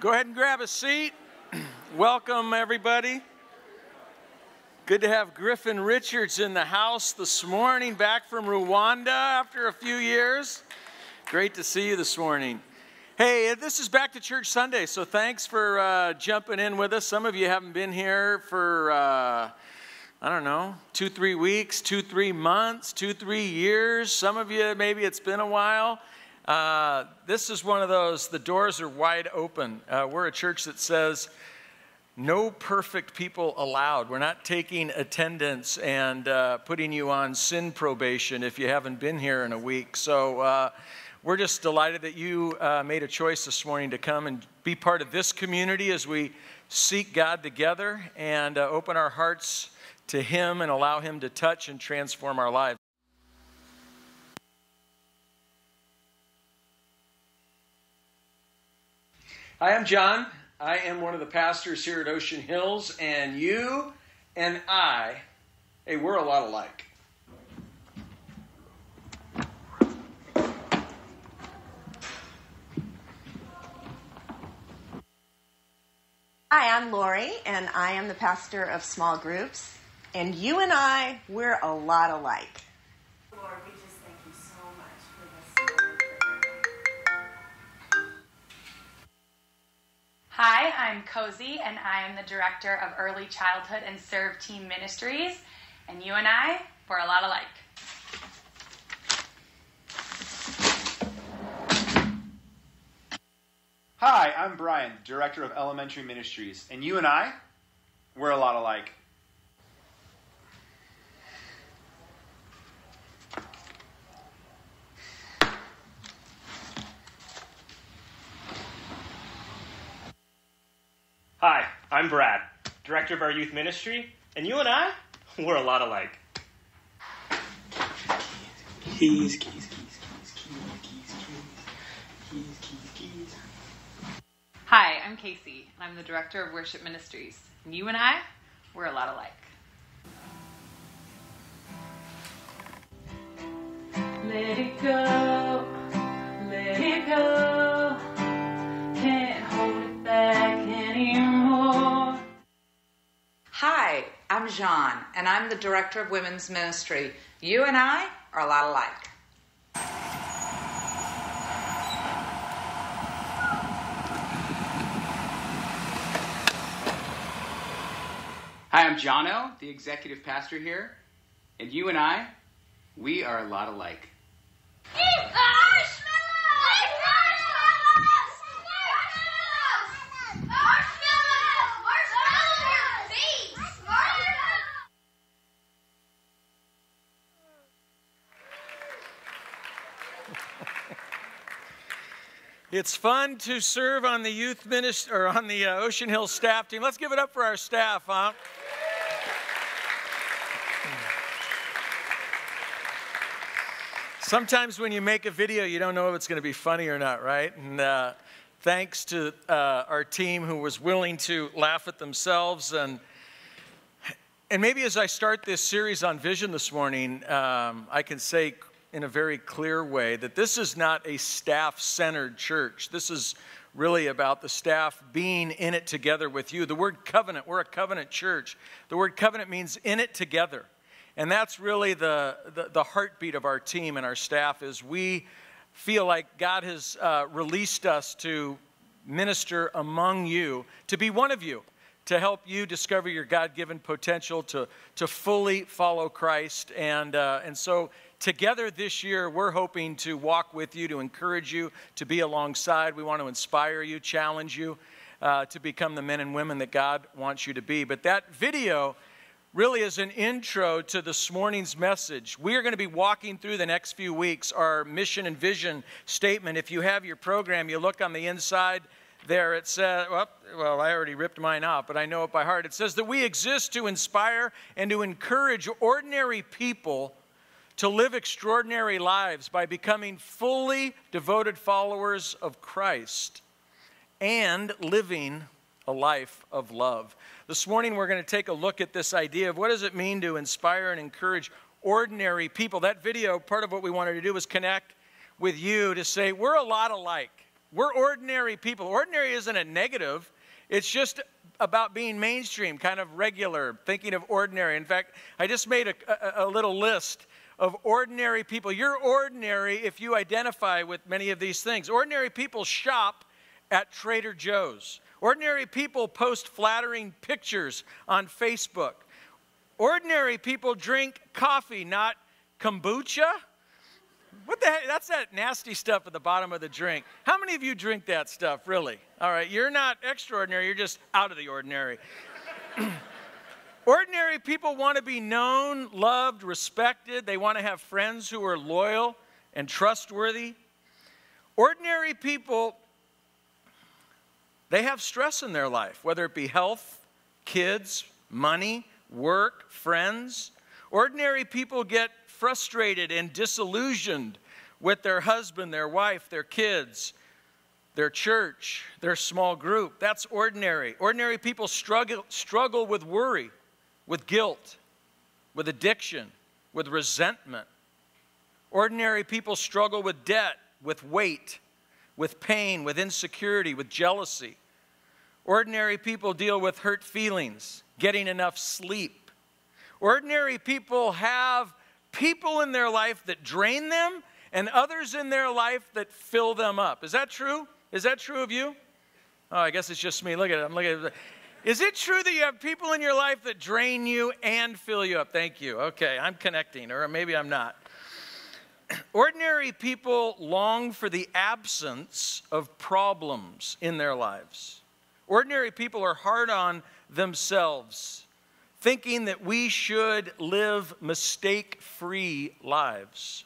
Go ahead and grab a seat. Welcome, everybody. Good to have Griffin Richards in the house this morning, back from Rwanda after a few years. Great to see you this morning. Hey, this is Back to Church Sunday, so thanks for uh, jumping in with us. Some of you haven't been here for, uh, I don't know, two, three weeks, two, three months, two, three years. Some of you, maybe it's been a while. Uh, this is one of those, the doors are wide open. Uh, we're a church that says, no perfect people allowed. We're not taking attendance and uh, putting you on sin probation if you haven't been here in a week. So uh, we're just delighted that you uh, made a choice this morning to come and be part of this community as we seek God together and uh, open our hearts to Him and allow Him to touch and transform our lives. Hi, I'm John. I am one of the pastors here at Ocean Hills, and you and I, hey, we're a lot alike. Hi, I'm Lori, and I am the pastor of small groups. And you and I, we're a lot alike. Hi, I'm Cozy, and I am the director of Early Childhood and Serve Team Ministries. And you and I, we're a lot alike. Hi, I'm Brian, director of Elementary Ministries. And you and I, we're a lot alike. Hi, I'm Brad, director of our youth ministry, and you and I, we're a lot alike. Keys, keys, keys, keys, keys, keys, keys, keys, Hi, I'm Casey, and I'm the director of worship ministries, and you and I, we're a lot alike. Let it go. Let it go. I'm Jean, and I'm the director of women's ministry. You and I are a lot alike. Hi, I'm Jono, the executive pastor here, and you and I, we are a lot alike. It's fun to serve on the youth minister or on the uh, Ocean Hill staff team. Let's give it up for our staff, huh? Sometimes when you make a video, you don't know if it's going to be funny or not, right? And uh, thanks to uh, our team who was willing to laugh at themselves and and maybe as I start this series on vision this morning, um, I can say in a very clear way that this is not a staff centered church. This is really about the staff being in it together with you. The word covenant, we're a covenant church. The word covenant means in it together. And that's really the, the, the heartbeat of our team and our staff is we feel like God has uh, released us to minister among you, to be one of you to help you discover your God given potential to, to fully follow Christ. And, uh, and so, together this year, we're hoping to walk with you, to encourage you, to be alongside. We want to inspire you, challenge you uh, to become the men and women that God wants you to be. But that video really is an intro to this morning's message. We are going to be walking through the next few weeks our mission and vision statement. If you have your program, you look on the inside there it says, well, well, I already ripped mine out, but I know it by heart. It says that we exist to inspire and to encourage ordinary people to live extraordinary lives by becoming fully devoted followers of Christ and living a life of love. This morning we're going to take a look at this idea of what does it mean to inspire and encourage ordinary people. That video, part of what we wanted to do was connect with you to say we're a lot alike. We're ordinary people. Ordinary isn't a negative, it's just about being mainstream, kind of regular, thinking of ordinary. In fact, I just made a, a, a little list of ordinary people. You're ordinary if you identify with many of these things. Ordinary people shop at Trader Joe's. Ordinary people post flattering pictures on Facebook. Ordinary people drink coffee, not kombucha. What the heck? That's that nasty stuff at the bottom of the drink. How many of you drink that stuff, really? All right, you're not extraordinary, you're just out of the ordinary. Ordinary people want to be known, loved, respected. They want to have friends who are loyal and trustworthy. Ordinary people, they have stress in their life, whether it be health, kids, money, work, friends. Ordinary people get frustrated and disillusioned with their husband, their wife, their kids, their church, their small group. That's ordinary. Ordinary people struggle, struggle with worry, with guilt, with addiction, with resentment. Ordinary people struggle with debt, with weight, with pain, with insecurity, with jealousy. Ordinary people deal with hurt feelings, getting enough sleep. Ordinary people have people in their life that drain them and others in their life that fill them up. Is that true? Is that true of you? Oh, I guess it's just me. Look at it. I'm looking at it. Is it true that you have people in your life that drain you and fill you up? Thank you. Okay, I'm connecting, or maybe I'm not. Ordinary people long for the absence of problems in their lives. Ordinary people are hard on themselves thinking that we should live mistake free lives.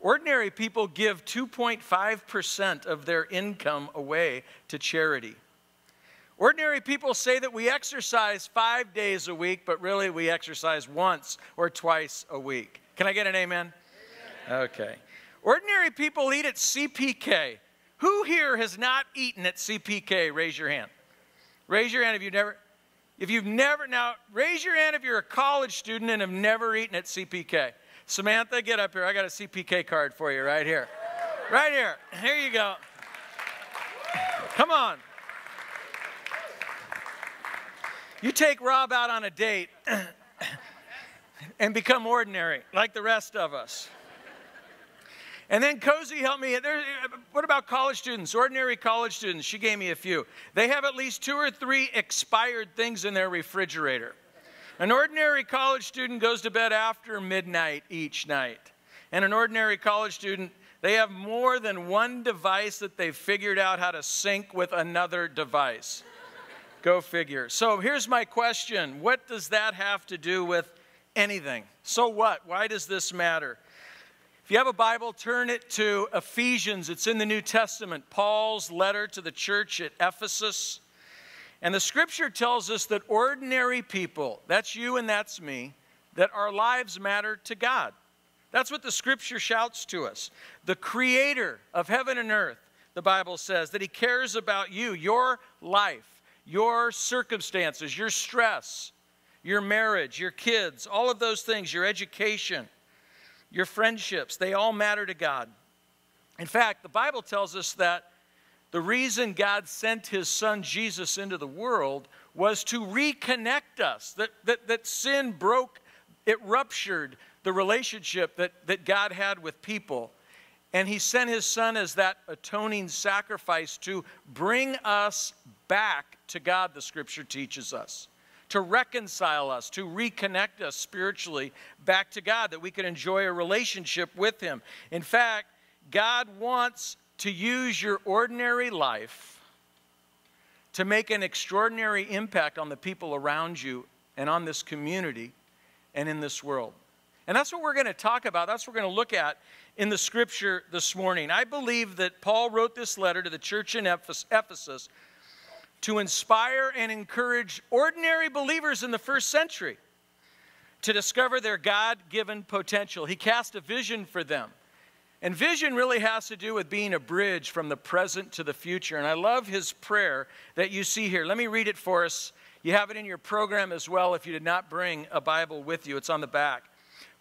Ordinary people give 2.5% of their income away to charity. Ordinary people say that we exercise five days a week, but really we exercise once or twice a week. Can I get an amen? amen. Okay. Ordinary people eat at CPK. Who here has not eaten at CPK? Raise your hand. Raise your hand if you've never. If you've never, now raise your hand if you're a college student and have never eaten at CPK. Samantha, get up here. I got a CPK card for you right here. Right here. Here you go. Come on. You take Rob out on a date and become ordinary like the rest of us. And then Cozy helped me. There, what about college students, ordinary college students? She gave me a few. They have at least two or three expired things in their refrigerator. An ordinary college student goes to bed after midnight each night. And an ordinary college student, they have more than one device that they've figured out how to sync with another device. Go figure. So here's my question What does that have to do with anything? So what? Why does this matter? If you have a Bible, turn it to Ephesians. It's in the New Testament, Paul's letter to the church at Ephesus. And the scripture tells us that ordinary people, that's you and that's me, that our lives matter to God. That's what the scripture shouts to us. The creator of heaven and earth, the Bible says, that he cares about you, your life, your circumstances, your stress, your marriage, your kids, all of those things, your education your friendships, they all matter to God. In fact, the Bible tells us that the reason God sent his son Jesus into the world was to reconnect us, that, that, that sin broke, it ruptured the relationship that, that God had with people. And he sent his son as that atoning sacrifice to bring us back to God, the scripture teaches us to reconcile us, to reconnect us spiritually back to God, that we can enjoy a relationship with Him. In fact, God wants to use your ordinary life to make an extraordinary impact on the people around you and on this community and in this world. And that's what we're going to talk about. That's what we're going to look at in the scripture this morning. I believe that Paul wrote this letter to the church in Ephesus to inspire and encourage ordinary believers in the first century to discover their God given potential. He cast a vision for them. And vision really has to do with being a bridge from the present to the future. And I love his prayer that you see here. Let me read it for us. You have it in your program as well if you did not bring a Bible with you, it's on the back.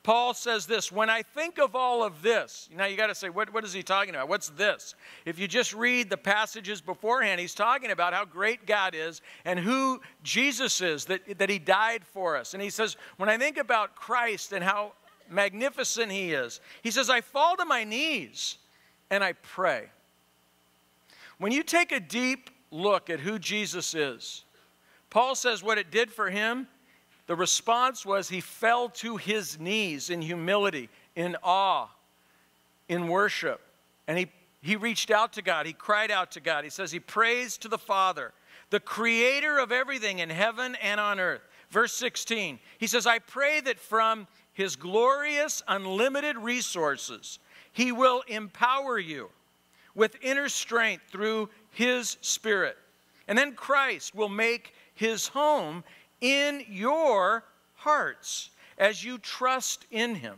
Paul says this When I think of all of this, now you got to say, what, what is he talking about? What's this? If you just read the passages beforehand, he's talking about how great God is and who Jesus is, that, that he died for us. And he says, When I think about Christ and how magnificent he is, he says, I fall to my knees and I pray. When you take a deep look at who Jesus is, Paul says what it did for him the response was he fell to his knees in humility, in awe, in worship. And he, he reached out to God. He cried out to God. He says he prays to the Father, the creator of everything in heaven and on earth. Verse 16, he says, I pray that from his glorious, unlimited resources, he will empower you with inner strength through his Spirit. And then Christ will make his home in your hearts as you trust in Him.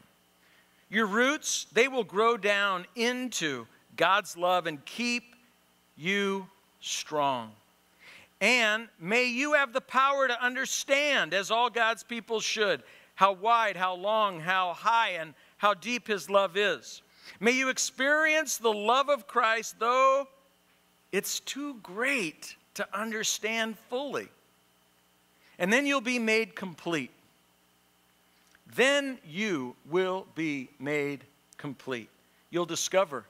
Your roots, they will grow down into God's love and keep you strong. And may you have the power to understand, as all God's people should, how wide, how long, how high, and how deep His love is. May you experience the love of Christ, though it's too great to understand fully and then you'll be made complete. Then you will be made complete. You'll discover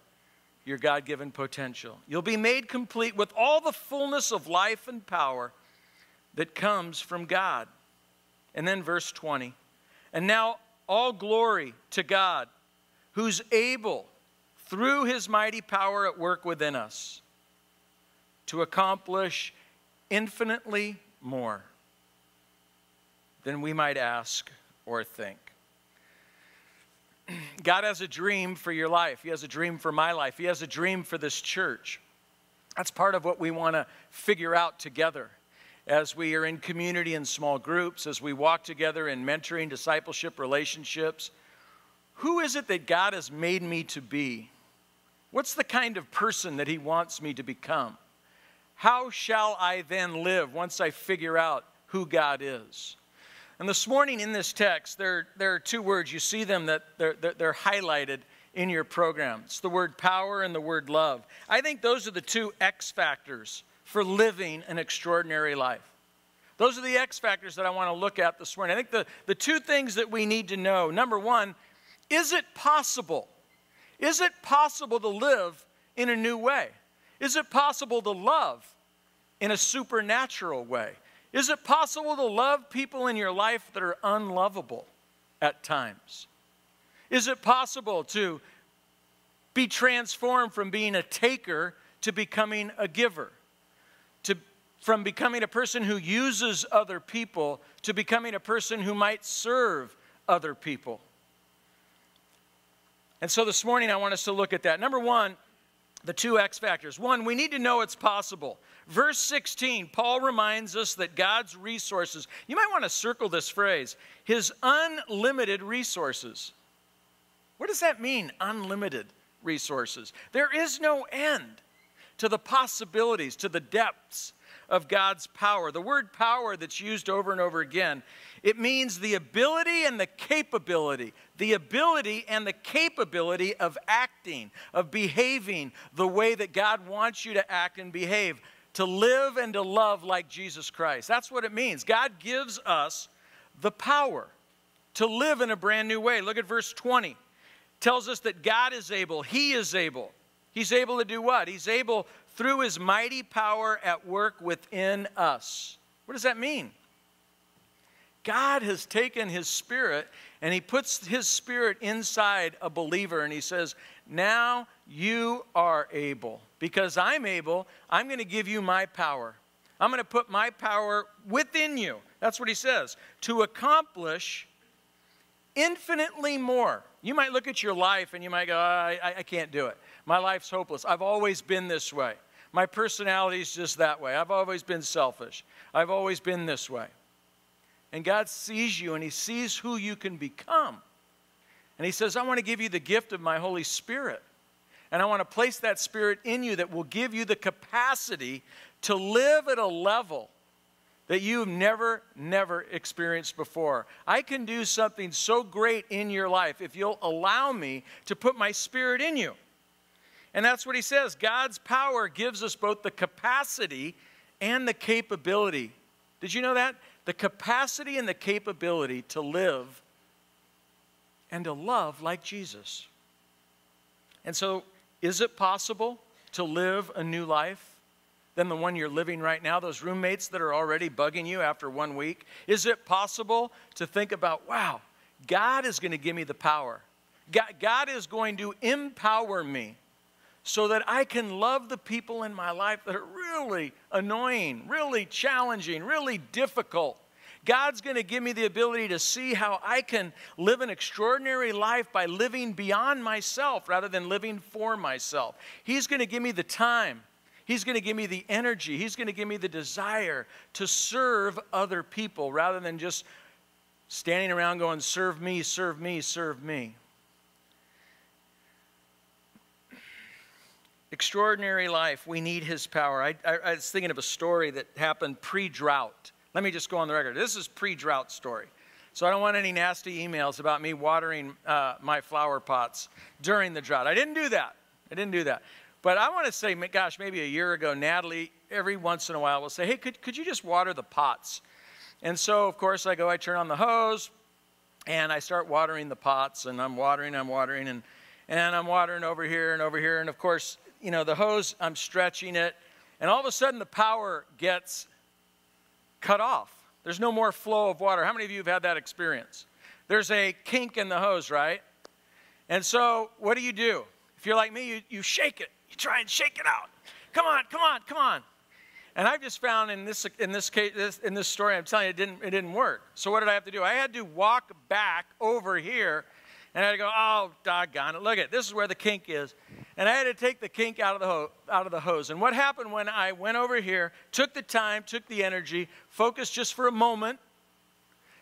your God given potential. You'll be made complete with all the fullness of life and power that comes from God. And then verse 20. And now all glory to God, who's able, through his mighty power at work within us, to accomplish infinitely more than we might ask or think. God has a dream for your life. He has a dream for my life. He has a dream for this church. That's part of what we want to figure out together as we are in community and small groups, as we walk together in mentoring, discipleship, relationships. Who is it that God has made me to be? What's the kind of person that He wants me to become? How shall I then live once I figure out who God is? And this morning in this text, there, there are two words. You see them that they're, they're, highlighted in your program. It's the word power and the word love. I think those are the two X factors for living an extraordinary life. Those are the X factors that I want to look at this morning. I think the, the two things that we need to know number one, is it possible? Is it possible to live in a new way? Is it possible to love in a supernatural way? Is it possible to love people in your life that are unlovable at times? Is it possible to be transformed from being a taker to becoming a giver? To, from becoming a person who uses other people to becoming a person who might serve other people? And so this morning I want us to look at that. Number one, the two X factors. One, we need to know it's possible. Verse 16, Paul reminds us that God's resources, you might want to circle this phrase, his unlimited resources. What does that mean, unlimited resources? There is no end to the possibilities, to the depths of God's power. The word power that's used over and over again, it means the ability and the capability, the ability and the capability of acting, of behaving the way that God wants you to act and behave to live and to love like Jesus Christ. That's what it means. God gives us the power to live in a brand new way. Look at verse 20. tells us that God is able, He is able. He's able to do what? He's able through His mighty power at work within us. What does that mean? God has taken His Spirit and He puts His Spirit inside a believer and He says, Now you are able because I'm able, I'm going to give you my power. I'm going to put my power within you. That's what he says. To accomplish infinitely more. You might look at your life and you might go, oh, I, I can't do it. My life's hopeless. I've always been this way. My personality is just that way. I've always been selfish. I've always been this way. And God sees you and He sees who you can become. And He says, I want to give you the gift of my Holy Spirit. And I want to place that spirit in you that will give you the capacity to live at a level that you've never, never experienced before. I can do something so great in your life if you'll allow me to put my spirit in you. And that's what he says God's power gives us both the capacity and the capability. Did you know that? The capacity and the capability to live and to love like Jesus. And so, is it possible to live a new life? Than the one you're living right now, those roommates that are already bugging you after one week? Is it possible to think about, wow, God is going to give me the power? God, is going to empower me so that I can love the people in my life that are really annoying, really challenging, really difficult. God's going to give me the ability to see how I can live an extraordinary life by living beyond myself rather than living for myself. He's going to give me the time He's going to give me the energy, He's going to give me the desire to serve other people rather than just standing around going, Serve me, serve me, serve me. Extraordinary life. We need His power. I, I, I was thinking of a story that happened pre drought. Let me just go on the record. This is pre drought story. So I don't want any nasty emails about me watering uh, my flower pots during the drought. I didn't do that. I didn't do that. But I want to say, gosh, maybe a year ago, Natalie, every once in a while, will say, hey, could, could you just water the pots? And so, of course, I go, I turn on the hose, and I start watering the pots, and I'm watering, I'm watering, and, and I'm watering over here and over here. And of course, you know, the hose, I'm stretching it, and all of a sudden the power gets cut off. There's no more flow of water. How many of you have had that experience? There's a kink in the hose, right? And so, what do you do? If you're like me, you, you shake it. You try and shake it out. Come on, come on, come on. And I've just found in this in this case this, in this story, I'm telling you, it didn't it didn't work. So what did I have to do? I had to walk back over here, and I had to go, oh doggone it! Look at this is where the kink is, and I had to take the kink out of the ho- out of the hose. And what happened when I went over here, took the time, took the energy, focused just for a moment,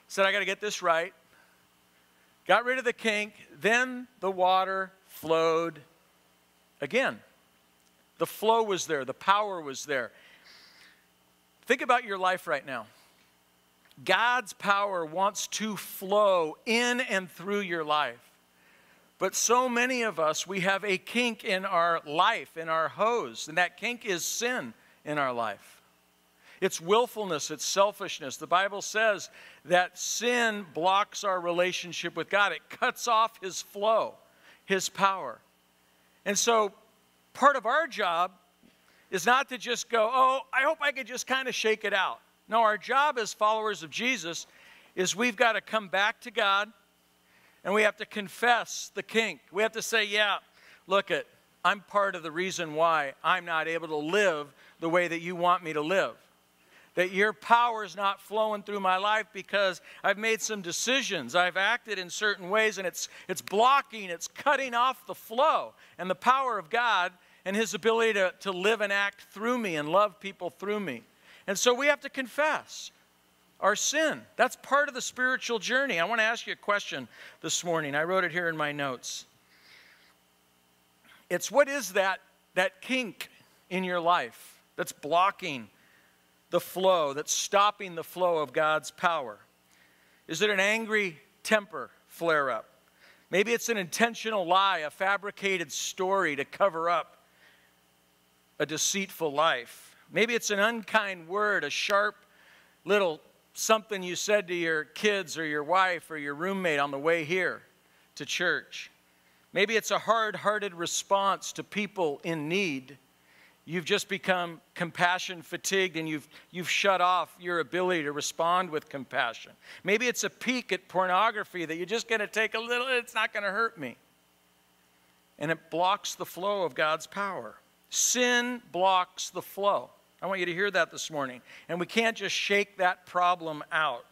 said I got to get this right, got rid of the kink, then the water flowed again. The flow was there, the power was there. Think about your life right now. God's power wants to flow in and through your life. But so many of us, we have a kink in our life, in our hose, and that kink is sin in our life. It's willfulness, it's selfishness. The Bible says that sin blocks our relationship with God, it cuts off His flow, His power. And so part of our job is not to just go, oh, I hope I could just kind of shake it out. No, our job as followers of Jesus is we've got to come back to God and we have to confess the kink. We have to say, yeah, look at, I'm part of the reason why I'm not able to live the way that you want me to live. That your power is not flowing through my life because I've made some decisions. I've acted in certain ways and it's, it's blocking, it's cutting off the flow and the power of God and His ability to, to live and act through me and love people through me. And so we have to confess our sin. That's part of the spiritual journey. I want to ask you a question this morning. I wrote it here in my notes. It's what is that, that kink in your life that's blocking the flow, that's stopping the flow of God's power? Is it an angry temper flare up? Maybe it's an intentional lie, a fabricated story to cover up a deceitful life. Maybe it's an unkind word, a sharp little something you said to your kids or your wife or your roommate on the way here to church. Maybe it's a hard hearted response to people in need. You've just become compassion fatigued and you've, you've shut off your ability to respond with compassion. Maybe it's a peek at pornography that you're just going to take a little, it's not going to hurt me. And it blocks the flow of God's power. Sin blocks the flow. I want you to hear that this morning. And we can't just shake that problem out.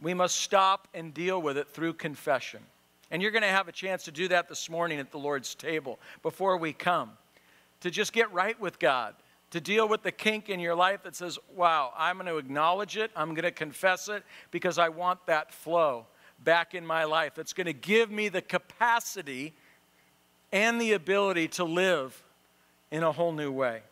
We must stop and deal with it through confession. And you're going to have a chance to do that this morning at the Lord's table before we come to just get right with God, to deal with the kink in your life that says, wow, I'm going to acknowledge it, I'm going to confess it because I want that flow back in my life. It's going to give me the capacity and the ability to live in a whole new way.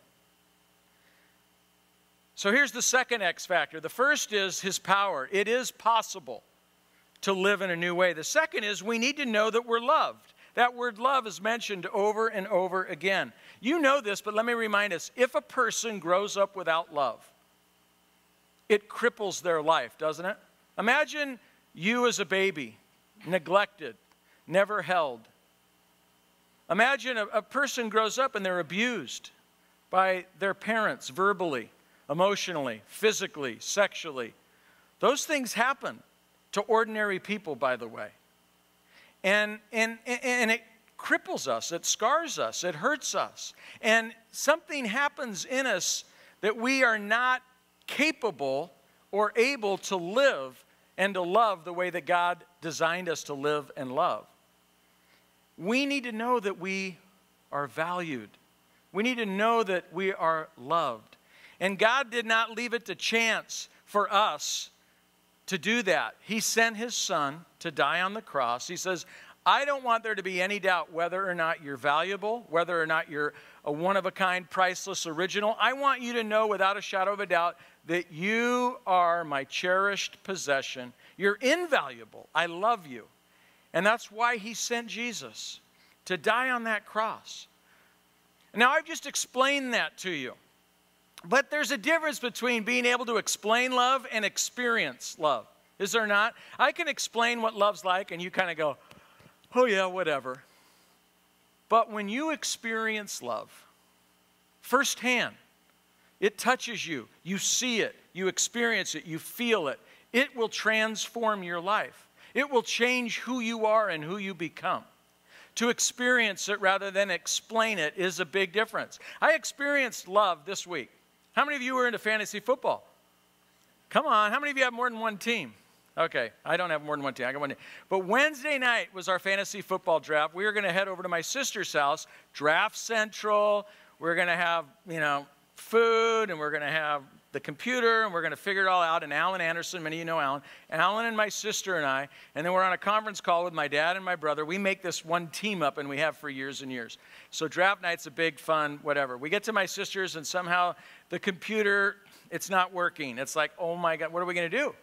So here's the second X factor. The first is his power. It is possible to live in a new way. The second is we need to know that we're loved. That word love is mentioned over and over again. You know this, but let me remind us if a person grows up without love, it cripples their life, doesn't it? Imagine you as a baby, neglected, never held. Imagine a, a person grows up and they're abused by their parents verbally, emotionally, physically, sexually. Those things happen to ordinary people, by the way. And, and, and it cripples us, it scars us, it hurts us. And something happens in us that we are not capable or able to live and to love the way that God designed us to live and love. We need to know that we are valued. We need to know that we are loved. And God did not leave it to chance for us to do that. He sent His Son to die on the cross. He says, I don't want there to be any doubt whether or not you're valuable, whether or not you're a one of a kind, priceless original. I want you to know without a shadow of a doubt that you are my cherished possession. You're invaluable. I love you. And that's why he sent Jesus to die on that cross. Now, I've just explained that to you. But there's a difference between being able to explain love and experience love. Is there not? I can explain what love's like, and you kind of go, oh, yeah, whatever. But when you experience love firsthand, it touches you, you see it, you experience it, you feel it. It will transform your life. It will change who you are and who you become. To experience it rather than explain it is a big difference. I experienced love this week. How many of you are into fantasy football? Come on, how many of you have more than one team? Okay, I don't have more than one team. I got one team. But Wednesday night was our fantasy football draft. We were going to head over to my sister's house, Draft Central. We're going to have, you know, food and we're going to have the computer and we're going to figure it all out. And Alan Anderson, many of you know Alan, and Alan and my sister and I, and then we're on a conference call with my dad and my brother. We make this one team up and we have for years and years. So draft night's a big fun, whatever. We get to my sister's and somehow the computer, it's not working. It's like, oh my God, what are we going to do?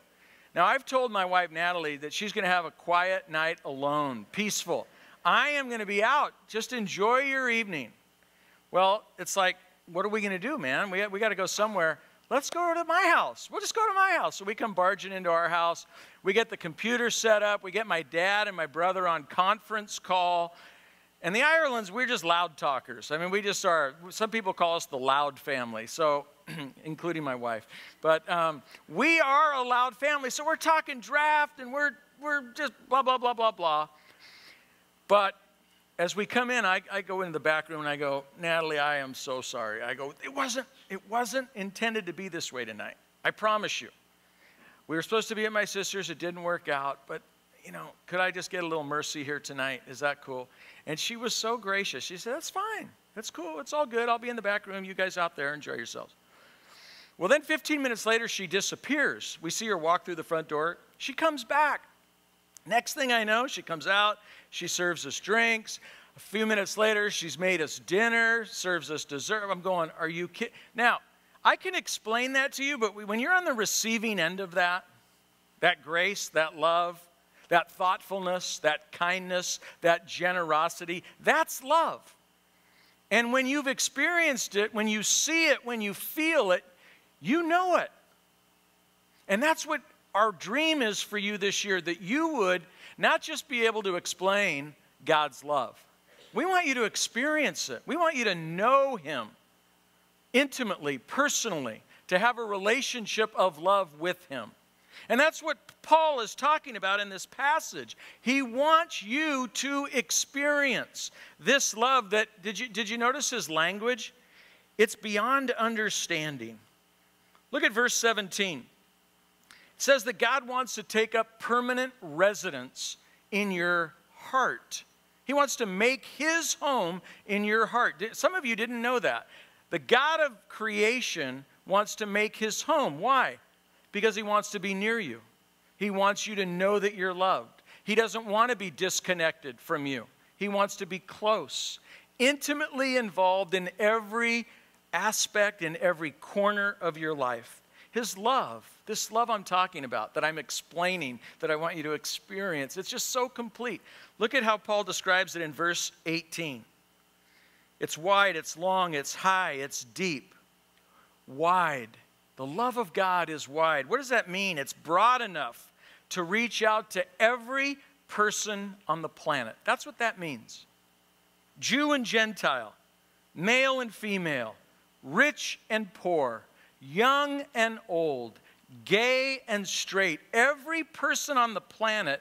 Now, I've told my wife Natalie that she's going to have a quiet night alone, peaceful. I am going to be out. Just enjoy your evening. Well, it's like, what are we going to do, man? We, we got to go somewhere. Let's go to my house. We'll just go to my house. So we come barging into our house. We get the computer set up. We get my dad and my brother on conference call. And the Irelands, we're just loud talkers. I mean, we just are, some people call us the loud family, so, including my wife. But um, we are a loud family. So we're talking draft and we're, we're just blah, blah, blah, blah, blah. But as we come in, I, I, go into the back room and I go, Natalie, I am so sorry. I go, it wasn't, it wasn't intended to be this way tonight. I promise you. We were supposed to be at my sister's. It didn't work out, but you know, could I just get a little mercy here tonight? Is that cool? And she was so gracious. She said, That's fine. That's cool. It's all good. I'll be in the back room. You guys out there, enjoy yourselves. Well, then 15 minutes later, she disappears. We see her walk through the front door. She comes back. Next thing I know, she comes out. She serves us drinks. A few minutes later, she's made us dinner, serves us dessert. I'm going, Are you kidding? Now, I can explain that to you, but when you're on the receiving end of that, that grace, that love, that thoughtfulness, that kindness, that generosity, that's love. And when you've experienced it, when you see it, when you feel it, you know it. And that's what our dream is for you this year that you would not just be able to explain God's love. We want you to experience it. We want you to know Him intimately, personally, to have a relationship of love with Him. And that's what Paul is talking about in this passage. He wants you to experience this love that, did you, did you notice his language? It's beyond understanding. Look at verse 17. Says that God wants to take up permanent residence in your heart. He wants to make his home in your heart. Some of you didn't know that. The God of creation wants to make his home. Why? Because he wants to be near you. He wants you to know that you're loved. He doesn't want to be disconnected from you. He wants to be close, intimately involved in every aspect, in every corner of your life. His love, this love I'm talking about, that I'm explaining, that I want you to experience, it's just so complete. Look at how Paul describes it in verse 18. It's wide, it's long, it's high, it's deep. Wide. The love of God is wide. What does that mean? It's broad enough to reach out to every person on the planet. That's what that means. Jew and Gentile, male and female, rich and poor, young and old, gay and straight, every person on the planet,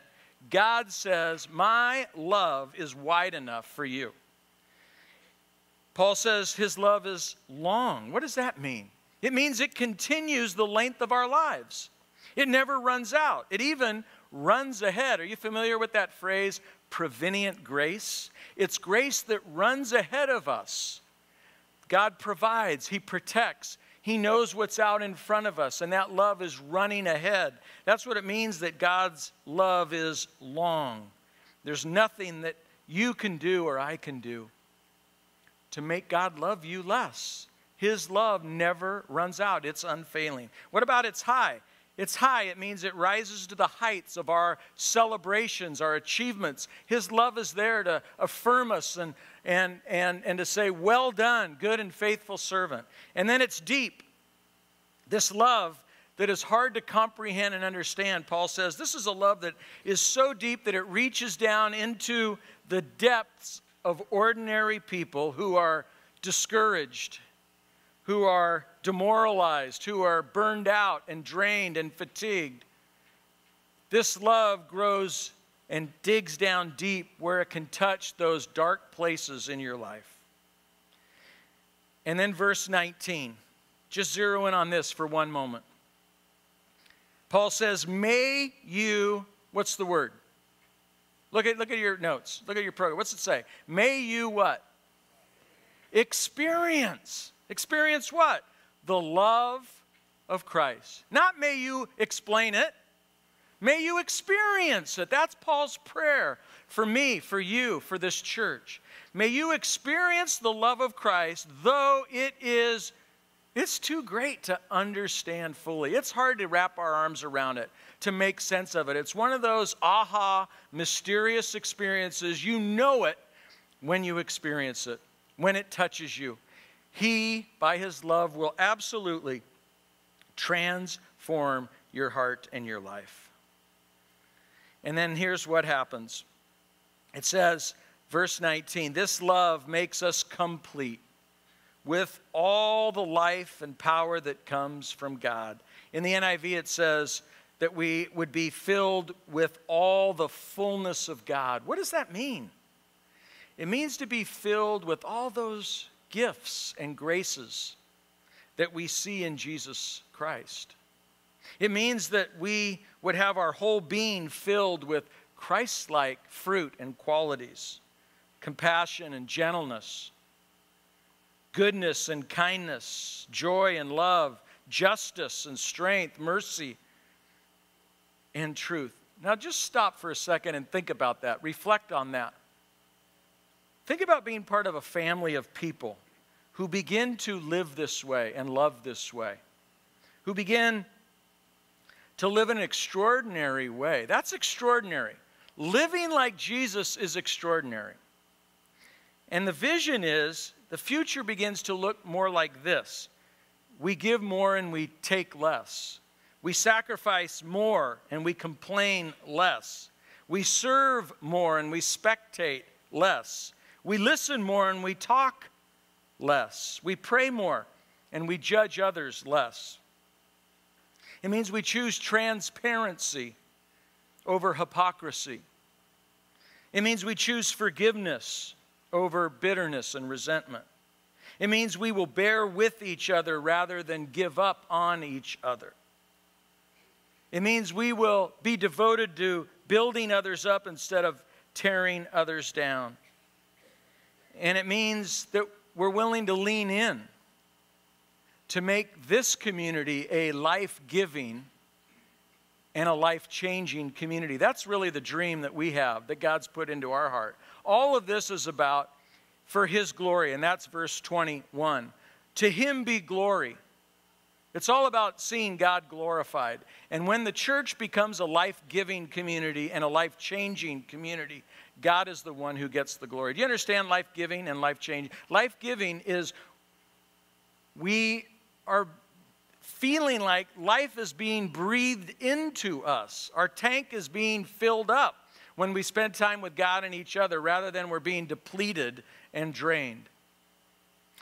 God says, My love is wide enough for you. Paul says his love is long. What does that mean? It means it continues the length of our lives. It never runs out. It even runs ahead. Are you familiar with that phrase, prevenient grace? It's grace that runs ahead of us. God provides, He protects, He knows what's out in front of us, and that love is running ahead. That's what it means that God's love is long. There's nothing that you can do or I can do to make God love you less. His love never runs out, it's unfailing. What about its high? It's high. It means it rises to the heights of our celebrations, our achievements. His love is there to affirm us and, and, and, and to say, Well done, good and faithful servant. And then it's deep. This love that is hard to comprehend and understand, Paul says, this is a love that is so deep that it reaches down into the depths of ordinary people who are discouraged, who are demoralized, who are burned out and drained and fatigued. This love grows and digs down deep where it can touch those dark places in your life. And then verse 19, just zero in on this for one moment. Paul says, May you, what's the word? Look at, look at your notes. Look at your program. What's it say? May you what? Experience. Experience what? The love of Christ. Not may you explain it. May you experience it. That's Paul's prayer for me, for you, for this church. May you experience the love of Christ, though it is it's too great to understand fully. It's hard to wrap our arms around it, to make sense of it. It's one of those aha, mysterious experiences. You know it when you experience it, when it touches you. He, by His love, will absolutely transform your heart and your life. And then here's what happens it says, verse 19, this love makes us complete with all the life and power that comes from God. In the NIV, it says that we would be filled with all the fullness of God. What does that mean? It means to be filled with all those gifts and graces that we see in Jesus Christ. It means that we would have our whole being filled with Christ like fruit and qualities, compassion and gentleness goodness and kindness, joy and love, justice and strength, mercy and truth. Now, just stop for a second and think about that. Reflect on that. Think about being part of a family of people who begin to live this way and love this way, who begin to live in an extraordinary way. That's extraordinary. Living like Jesus is extraordinary. And the vision is the future begins to look more like this we give more and we take less. We sacrifice more and we complain less. We serve more and we spectate less. We listen more and we talk less. We pray more and we judge others less. It means we choose transparency over hypocrisy. It means we choose forgiveness over bitterness and resentment. It means we will bear with each other rather than give up on each other. It means we will be devoted to building others up instead of tearing others down. And it means that we're willing to lean in to make this community a life giving and a life changing community. That's really the dream that we have, that God's put into our heart. All of this is about for His glory, and that's verse 21 To him be glory. It's all about seeing God glorified. And when the church becomes a life giving community and a life changing community, God is the one who gets the glory. Do you understand life giving and life changing? Life giving is we are feeling like life is being breathed into us, our tank is being filled up when we spend time with God and each other rather than we're being depleted and drained.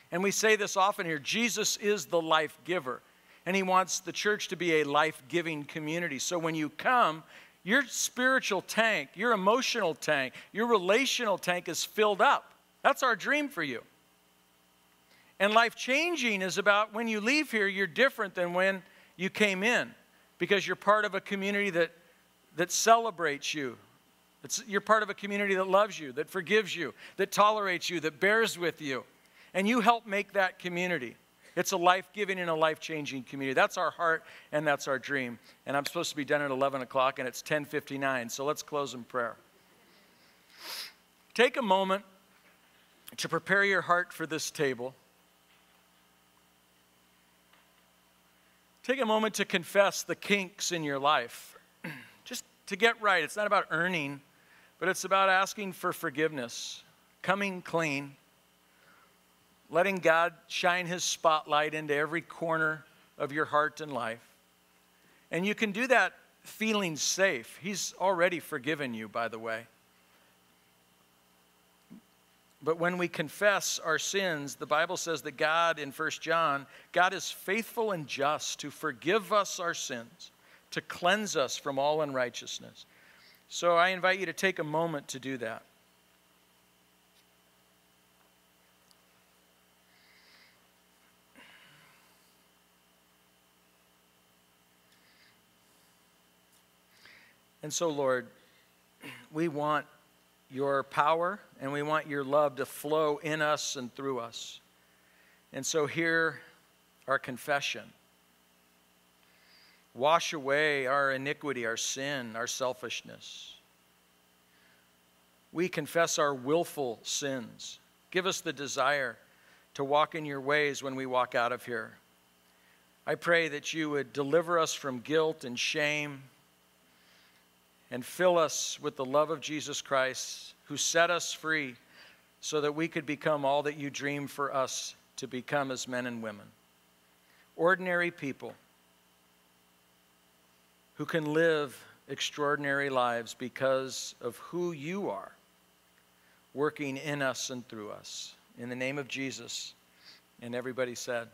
And we say this often here Jesus is the life giver, and He wants the church to be a life giving community. So when you come, your spiritual tank, your emotional tank, your relational tank is filled up. That's our dream for you. And life changing is about when you leave here, you're different than when you came in because you're part of a community that, that celebrates you. It's, you're part of a community that loves you, that forgives you, that tolerates you, that bears with you. And you help make that community. It's a life giving and a life changing community. That's our heart and that's our dream. And I'm supposed to be done at 11 o'clock and it's 10:59. So let's close in prayer. Take a moment to prepare your heart for this table. Take a moment to confess the kinks in your life. Just to get right. It's not about earning, but it's about asking for forgiveness, coming clean, letting God shine His spotlight into every corner of your heart and life. And you can do that feeling safe. He's already forgiven you, by the way. But when we confess our sins, the Bible says that God, in 1 John, God is faithful and just to forgive us our sins, to cleanse us from all unrighteousness. So I invite you to take a moment to do that. And so, Lord, we want your power and we want your love to flow in us and through us. And so, hear our confession. Wash away our iniquity, our sin, our selfishness. We confess our willful sins. Give us the desire to walk in your ways when we walk out of here. I pray that you would deliver us from guilt and shame and fill us with the love of Jesus Christ, who set us free so that we could become all that you dream for us to become as men and women. Ordinary people who can live extraordinary lives because of who you are working in us and through us. In the name of Jesus. And everybody said,